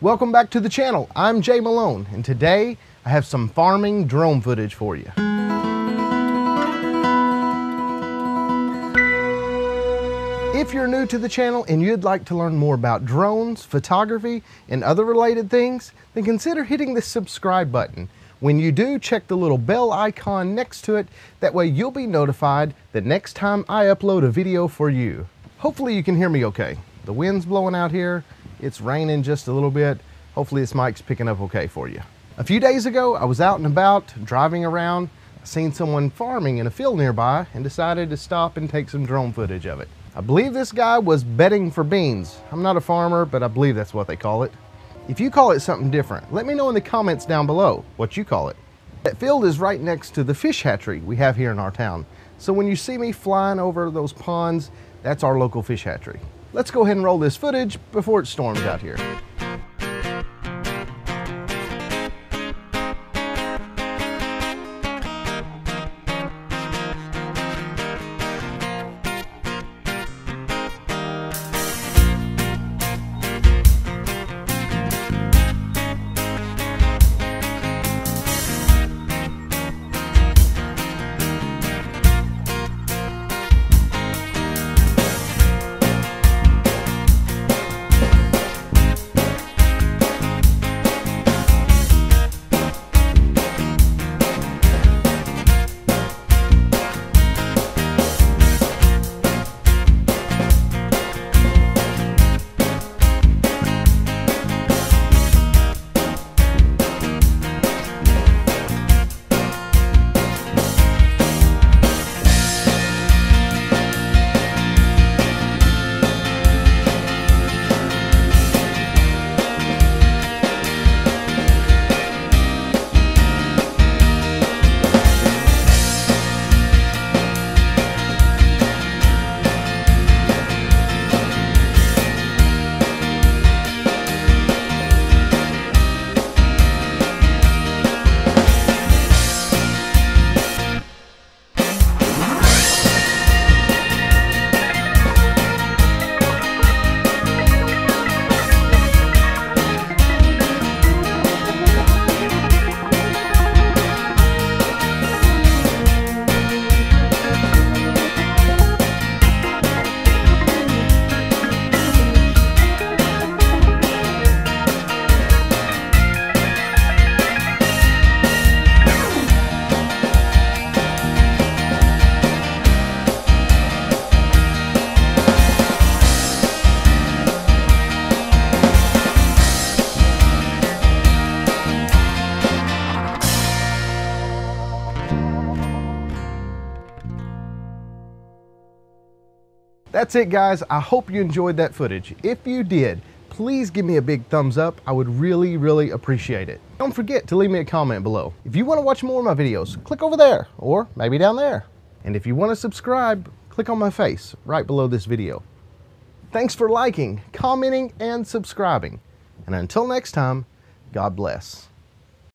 Welcome back to the channel. I'm Jay Malone, and today I have some farming drone footage for you. If you're new to the channel and you'd like to learn more about drones, photography, and other related things, then consider hitting the subscribe button. When you do, check the little bell icon next to it. That way you'll be notified the next time I upload a video for you. Hopefully you can hear me okay. The wind's blowing out here. It's raining just a little bit. Hopefully this mic's picking up okay for you. A few days ago, I was out and about, driving around. I seen someone farming in a field nearby and decided to stop and take some drone footage of it. I believe this guy was bedding for beans. I'm not a farmer, but I believe that's what they call it. If you call it something different, let me know in the comments down below what you call it. That field is right next to the fish hatchery we have here in our town. So when you see me flying over those ponds, that's our local fish hatchery. Let's go ahead and roll this footage before it storms out here. That's it guys, I hope you enjoyed that footage. If you did, please give me a big thumbs up. I would really, really appreciate it. Don't forget to leave me a comment below. If you want to watch more of my videos, click over there or maybe down there. And if you want to subscribe, click on my face right below this video. Thanks for liking, commenting, and subscribing. And until next time, God bless.